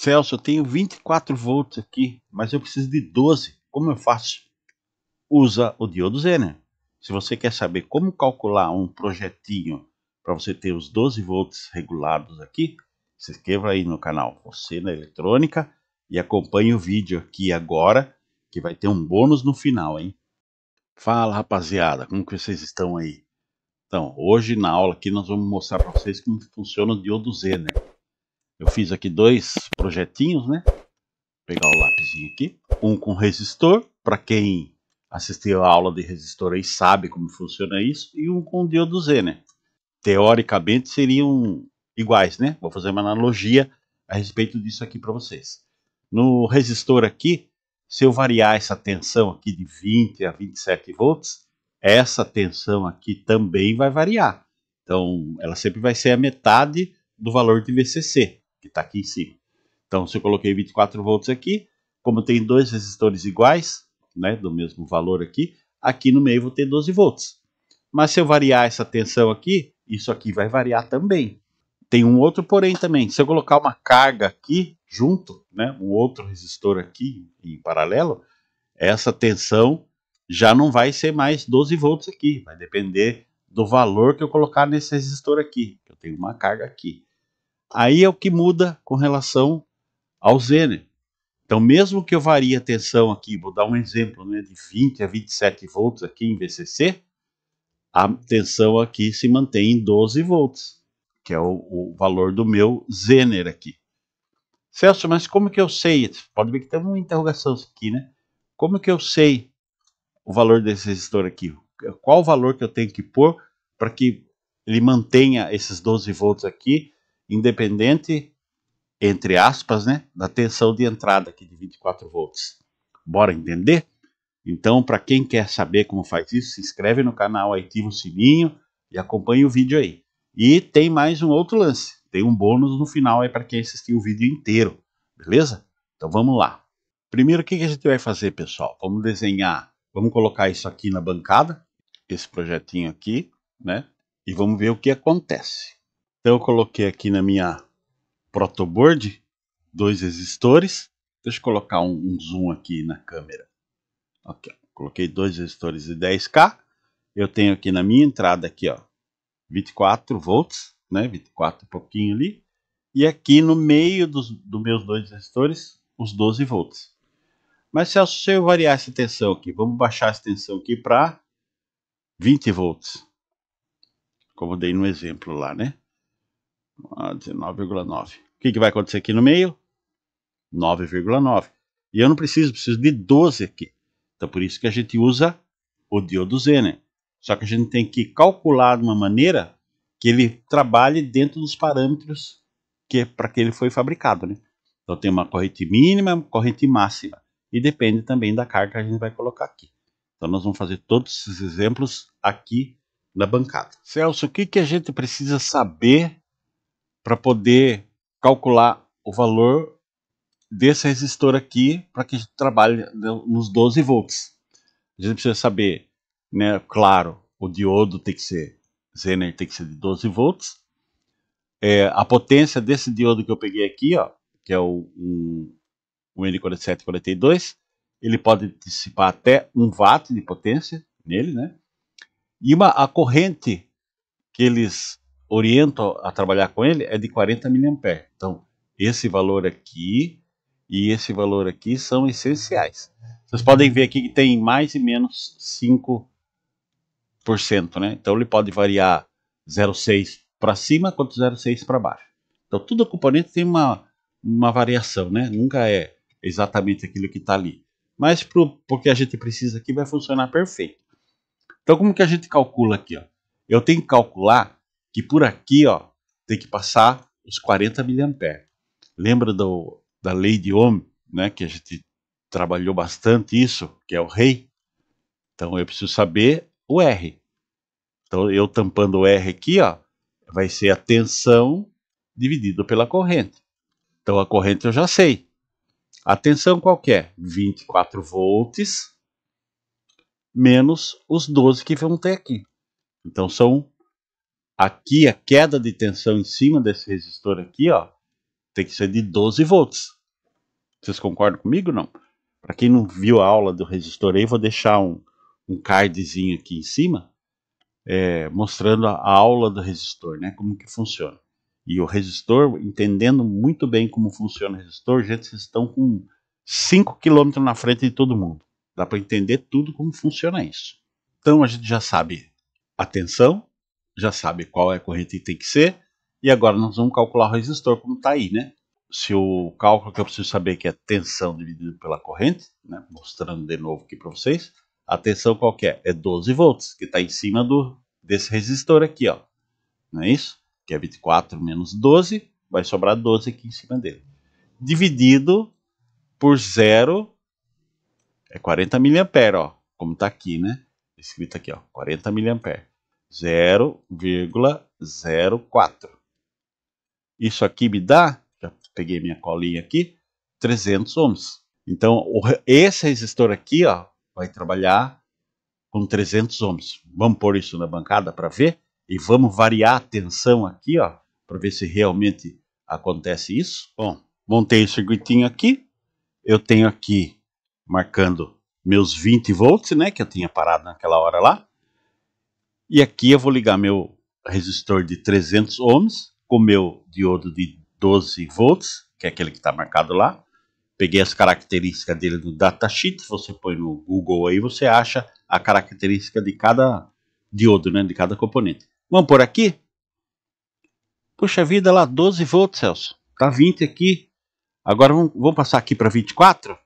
Celso, eu tenho 24 volts aqui, mas eu preciso de 12. Como eu faço? Usa o diodo Zener. Se você quer saber como calcular um projetinho para você ter os 12 volts regulados aqui, se inscreva aí no canal Você na Eletrônica e acompanhe o vídeo aqui agora, que vai ter um bônus no final, hein? Fala rapaziada, como que vocês estão aí? Então, hoje na aula aqui nós vamos mostrar para vocês como funciona o diodo Zener. Eu fiz aqui dois projetinhos, né? Vou pegar o lápisinho aqui. Um com resistor, para quem assistiu a aula de resistor aí sabe como funciona isso. E um com diodo Zener. Teoricamente seriam iguais, né? Vou fazer uma analogia a respeito disso aqui para vocês. No resistor aqui, se eu variar essa tensão aqui de 20 a 27 volts, essa tensão aqui também vai variar. Então, ela sempre vai ser a metade do valor de VCC, que está aqui em cima. Então, se eu coloquei 24 volts aqui, como tem dois resistores iguais, né, do mesmo valor aqui, aqui no meio vou ter 12 volts. Mas se eu variar essa tensão aqui, isso aqui vai variar também. Tem um outro porém também. Se eu colocar uma carga aqui junto, né, um outro resistor aqui em paralelo, essa tensão já não vai ser mais 12 volts aqui. Vai depender do valor que eu colocar nesse resistor aqui. Eu tenho uma carga aqui. Aí é o que muda com relação ao Zener. Então, mesmo que eu varie a tensão aqui, vou dar um exemplo, né, de 20 a 27 volts aqui em VCC, a tensão aqui se mantém em 12 volts, que é o, o valor do meu Zener aqui. Celso, mas como que eu sei? Pode ver que tem uma interrogação aqui, né? Como que eu sei o valor desse resistor aqui? Qual o valor que eu tenho que pôr para que ele mantenha esses 12 volts aqui, independente, entre aspas, né, da tensão de entrada aqui de 24 volts? Bora entender? Então, para quem quer saber como faz isso, se inscreve no canal, ativa o sininho e acompanhe o vídeo aí. E tem mais um outro lance. Tem um bônus no final aí para quem assistiu o vídeo inteiro, beleza? Então vamos lá. Primeiro, o que, que a gente vai fazer, pessoal? Vamos desenhar, vamos colocar isso aqui na bancada, esse projetinho aqui, né? E vamos ver o que acontece. Então eu coloquei aqui na minha protoboard dois resistores. Deixa eu colocar um, um zoom aqui na câmera. Ok, coloquei dois resistores de 10K. Eu tenho aqui na minha entrada aqui, ó, 24 volts, né, 24 e pouquinho ali. E aqui no meio dos, meus dois resistores, os 12 volts. Mas se eu variar essa tensão aqui, vamos baixar essa tensão aqui para 20 volts. Como dei no exemplo lá, né? 19,9. O que, que vai acontecer aqui no meio? 9,9. E eu não preciso, preciso de 12 aqui. Então, por isso que a gente usa o diodo Zener. Só que a gente tem que calcular de uma maneira que ele trabalhe dentro dos parâmetros que para que ele foi fabricado, né? Então tem uma corrente mínima, corrente máxima e depende também da carga que a gente vai colocar aqui. Então nós vamos fazer todos esses exemplos aqui na bancada. Celso, o que que a gente precisa saber para poder calcular o valor desse resistor aqui para que a gente trabalhe nos 12 volts. A gente precisa saber, né, claro, o diodo tem que ser, Zener tem que ser de 12 volts. É, a potência desse diodo que eu peguei aqui, ó, que é o, um, o N4742, ele pode dissipar até 1 watt de potência nele, né? E uma, a corrente que eles orientam a trabalhar com ele é de 40 mA. Então, esse valor aqui e esse valor aqui são essenciais. Vocês podem ver aqui que tem mais e menos 5%, né? Então ele pode variar 0,6 para cima quanto 0,6 para baixo. Então todo componente tem uma, uma variação, né? Nunca é exatamente aquilo que está ali. Mas pro, porque a gente precisa aqui vai funcionar perfeito. Então como que a gente calcula aqui? Ó? Eu tenho que calcular que por aqui ó, tem que passar os 40 mA. Lembra do, da lei de Ohm, né, que a gente trabalhou bastante isso, que é o rei. Então eu preciso saber o R. Então eu tampando o R aqui, ó, vai ser a tensão dividido pela corrente. Então a corrente eu já sei. A tensão qual é? 24 volts menos os 12 que vão ter aqui. Então são aqui a queda de tensão em cima desse resistor aqui, ó, tem que ser de 12 volts. Vocês concordam comigo não? Para quem não viu a aula do resistor aí, vou deixar um, um cardzinho aqui em cima, é, mostrando a, a aula do resistor, né? Como que funciona. E o resistor, entendendo muito bem como funciona o resistor, gente, vocês estão com 5 km na frente de todo mundo. Dá para entender tudo como funciona isso. Então a gente já sabe a tensão, já sabe qual é a corrente que tem que ser, e agora nós vamos calcular o resistor como está aí, né? Se o cálculo que eu preciso saber que é tensão dividido pela corrente, né? mostrando de novo aqui para vocês, a tensão qual que é? É 12 volts, que está em cima do, desse resistor aqui, ó. Não é isso? Que é 24 menos 12, vai sobrar 12 aqui em cima dele. Dividido por zero é 40 mA, ó, como está aqui, né? Escrito aqui, ó, 40 mA. 0,04. Isso aqui me dá, já peguei minha colinha aqui, 300 ohms. Então, esse resistor aqui, ó, vai trabalhar com 300 ohms. Vamos pôr isso na bancada para ver e vamos variar a tensão aqui, ó, para ver se realmente acontece isso. Bom, montei o circuitinho aqui. Eu tenho aqui marcando meus 20 volts, né, que eu tinha parado naquela hora lá. E aqui eu vou ligar meu resistor de 300 ohms com meu diodo de 12 volts, que é aquele que está marcado lá. Peguei as características dele do datasheet, você põe no Google aí, você acha a característica de cada diodo, né, de cada componente. Vamos por aqui? Puxa vida lá, 12 volts, Celso. Tá 20 aqui. Agora vamos, vamos passar aqui para 24?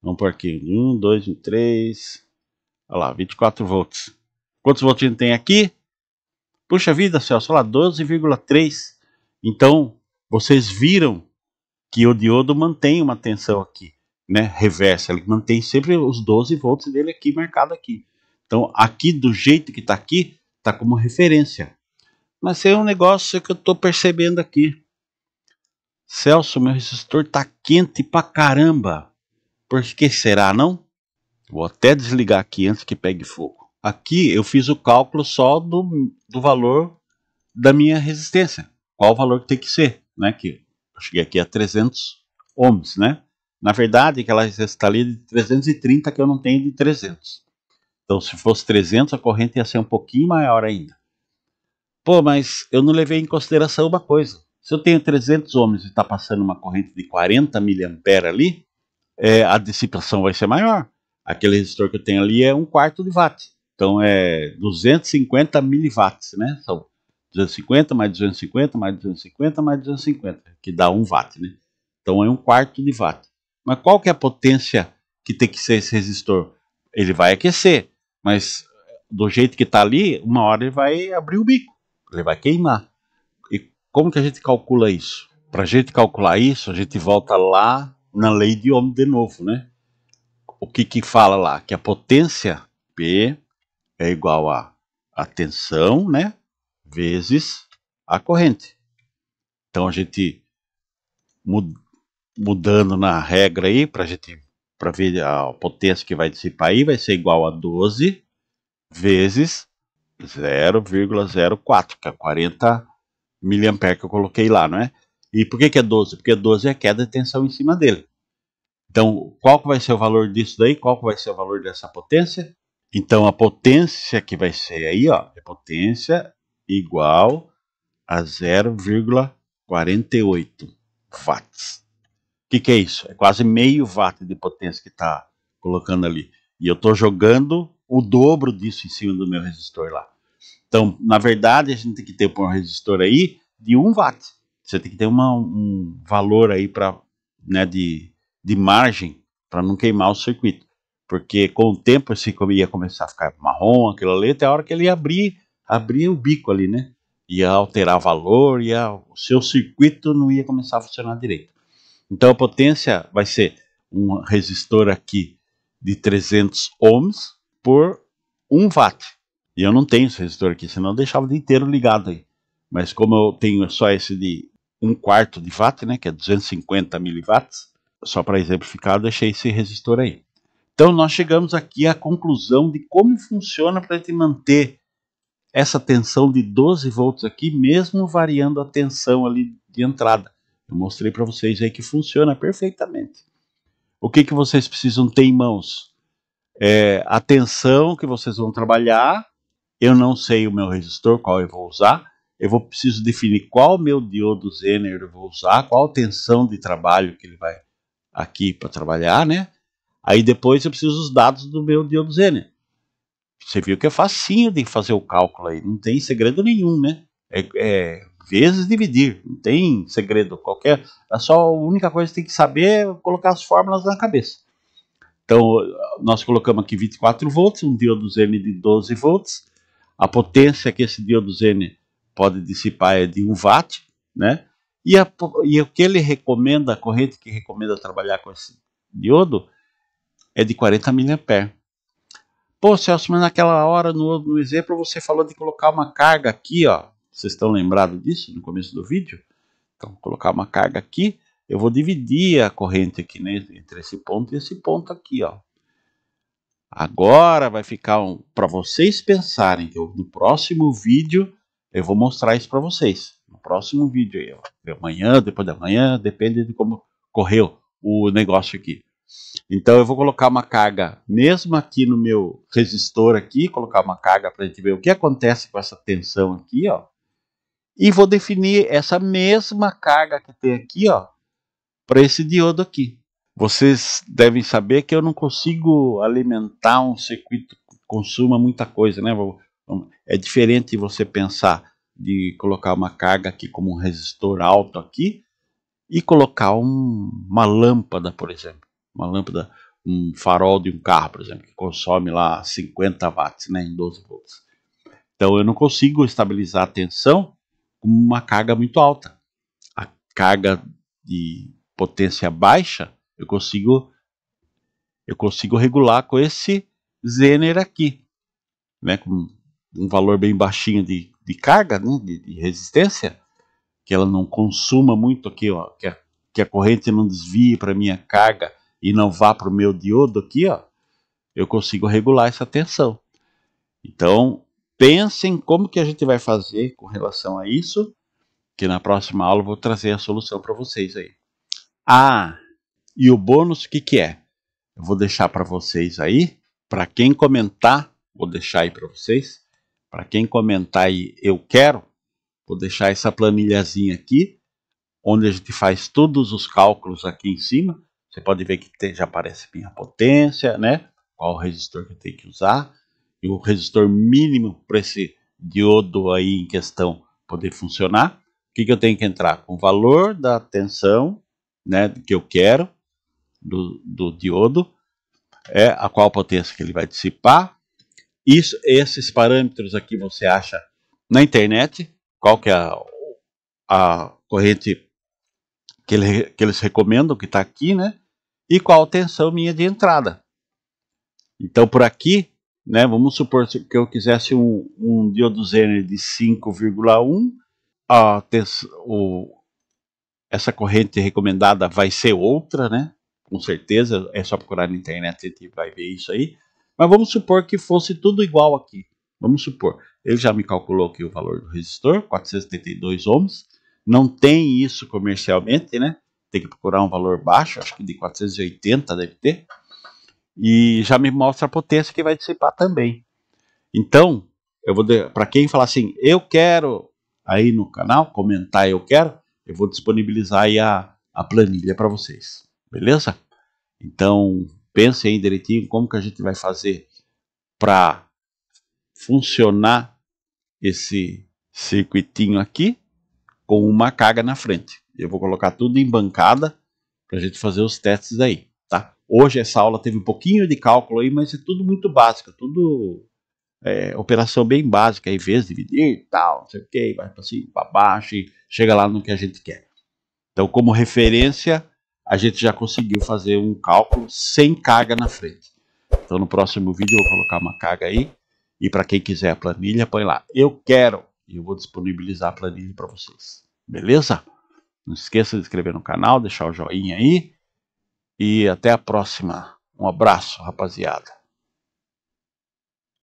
Vamos por aqui. 1, 2, 3. Olha lá, 24 volts. Quantos gente tem aqui? Puxa vida, Celso, lá 12,3. Então, vocês viram que o diodo mantém uma tensão aqui, né? Reversa, ele mantém sempre os 12 volts dele aqui marcado aqui. Então, aqui do jeito que está aqui, está como referência. Mas é um negócio que eu estou percebendo aqui. Celso, meu resistor está quente pra caramba. Por que será, não? Vou até desligar aqui antes que pegue fogo. Aqui eu fiz o cálculo só do, do valor da minha resistência. Qual o valor que tem que ser, né? Que eu cheguei aqui a 300 ohms, né? Na verdade, aquela resistência está ali de 330 que eu não tenho de 300. Então, se fosse 300, a corrente ia ser um pouquinho maior ainda. Pô, mas eu não levei em consideração uma coisa. Se eu tenho 300 ohms e está passando uma corrente de 40 mA ali, é, a dissipação vai ser maior. Aquele resistor que eu tenho ali é um quarto de watt. Então é 250 miliwatts, né? São 250 mais 250 mais 250 mais 250, que dá 1 watt, né? Então é um quarto de watt. Mas qual que é a potência que tem que ser esse resistor? Ele vai aquecer, mas do jeito que está ali, uma hora ele vai abrir o bico, ele vai queimar. E como que a gente calcula isso? Para a gente calcular isso, a gente volta lá na lei de Ohm de novo, né? O que que fala lá? Que a potência P é igual a a tensão, né? Vezes a corrente. Então a gente mudando na regra aí para gente para ver a potência que vai dissipar aí, vai ser igual a 12 vezes 0,04, que é 40 miliampere que eu coloquei lá, não é? E por que, que é 12? Porque 12 é a queda de tensão em cima dele. Então, qual que vai ser o valor disso daí? Qual que vai ser o valor dessa potência? Então, a potência que vai ser aí, ó, é potência igual a 0,48 watts que, que é isso? É quase meio watt de potência que está colocando ali. E eu estou jogando o dobro disso em cima do meu resistor lá. Então, na verdade, a gente tem que ter um resistor aí de 1 watt. Você tem que ter uma, um valor aí para né, de, de margem para não queimar o circuito. Porque com o tempo esse ia começar a ficar marrom, aquilo ali, até a hora que ele ia abrir, abrir o bico ali, né? Ia alterar valor, ia, o seu circuito não ia começar a funcionar direito. Então a potência vai ser um resistor aqui de 300 ohms por 1 watt. E eu não tenho esse resistor aqui, senão eu deixava o dia inteiro ligado aí. Mas como eu tenho só esse de 1 quarto de watt, né, que é 250 miliwatts, só para exemplificar, eu deixei esse resistor aí. Então nós chegamos aqui à conclusão de como funciona para a gente manter essa tensão de 12 volts aqui, mesmo variando a tensão ali de entrada. Eu mostrei para vocês aí que funciona perfeitamente. O que, que vocês precisam ter em mãos? É, atenção que vocês vão trabalhar. Eu não sei o meu resistor, qual eu vou usar. Eu vou preciso definir qual meu diodo Zener eu vou usar, qual tensão de trabalho que ele vai aqui para trabalhar, né? Aí depois eu preciso dos dados do meu Zener. Você viu que é facinho de fazer o cálculo aí, não tem segredo nenhum, né? É, é vezes dividir, não tem segredo qualquer. É só a única coisa que tem que saber é colocar as fórmulas na cabeça. Então, nós colocamos aqui 24 volts, um diodo N de 12 volts. A potência que esse diodo N pode dissipar é de 1 watt, né? E, a, e o que ele recomenda, a corrente que recomenda trabalhar com esse diodo é de 40 mA. Pô, Celso, mas naquela hora, no, no exemplo, você falou de colocar uma carga aqui, ó. Vocês estão lembrados disso no começo do vídeo? Então, colocar uma carga aqui, eu vou dividir a corrente aqui né, entre esse ponto e esse ponto aqui, ó. Agora vai ficar um, para vocês pensarem. Eu, no próximo vídeo eu vou mostrar isso para vocês. No próximo vídeo aí, ó. Amanhã, depois da manhã, depende de como correu o negócio aqui. Então eu vou colocar uma carga, mesmo aqui no meu resistor aqui, colocar uma carga para a gente ver o que acontece com essa tensão aqui, ó. E vou definir essa mesma carga que tem aqui, ó, para esse diodo aqui. Vocês devem saber que eu não consigo alimentar um circuito que consuma muita coisa, né? É diferente você pensar de colocar uma carga aqui como um resistor alto aqui e colocar um, uma lâmpada, por exemplo uma lâmpada, um farol de um carro, por exemplo, que consome lá 50 watts, né, em 12 volts. Então eu não consigo estabilizar a tensão com uma carga muito alta. A carga de potência baixa eu consigo eu consigo regular com esse Zener aqui, né, com um valor bem baixinho de, de carga, né, de, de resistência, que ela não consuma muito aqui, ó, que a, que a corrente não desvie para minha carga e não vá para o meu diodo aqui, ó, eu consigo regular essa tensão. Então, pensem como que a gente vai fazer com relação a isso, que na próxima aula eu vou trazer a solução para vocês aí. Ah, e o bônus, o que, que é? Eu vou deixar para vocês aí, para quem comentar, vou deixar aí para vocês, para quem comentar aí, eu quero, vou deixar essa planilhazinha aqui, onde a gente faz todos os cálculos aqui em cima, você pode ver que tem, já aparece bem a potência, né? Qual o resistor que eu tenho que usar. E o resistor mínimo para esse diodo aí em questão poder funcionar. O que, que eu tenho que entrar? O valor da tensão né, que eu quero do, do diodo, é a qual potência que ele vai dissipar. Isso, esses parâmetros aqui você acha na internet, qual que é a, a corrente que, ele, que eles recomendam, que está aqui, né? E qual a tensão minha de entrada. Então, por aqui, né, vamos supor que eu quisesse um, um diodo Zener de 5,1, essa corrente recomendada vai ser outra, né? Com certeza, é só procurar na internet, a gente vai ver isso aí. Mas vamos supor que fosse tudo igual aqui. Vamos supor, ele já me calculou aqui o valor do resistor, 472 ohms. Não tem isso comercialmente, né? Tem que procurar um valor baixo, acho que de 480 deve ter. E já me mostra a potência que vai dissipar também. Então, eu vou para quem falar assim, eu quero aí no canal comentar eu quero, eu vou disponibilizar aí a, a planilha para vocês. Beleza? Então, pense aí direitinho como que a gente vai fazer para funcionar esse circuitinho aqui com uma carga na frente. Eu vou colocar tudo em bancada para a gente fazer os testes aí, tá? Hoje essa aula teve um pouquinho de cálculo aí, mas é tudo muito básico, tudo é, operação bem básica, aí vezes dividir e tal, não sei o que, vai para cima, para baixo e chega lá no que a gente quer. Então, como referência, a gente já conseguiu fazer um cálculo sem carga na frente. Então, no próximo vídeo eu vou colocar uma carga aí e para quem quiser a planilha, põe lá. Eu quero e eu vou disponibilizar a planilha para vocês. Beleza? Não esqueça de se inscrever no canal, deixar o joinha aí. E até a próxima. Um abraço, rapaziada.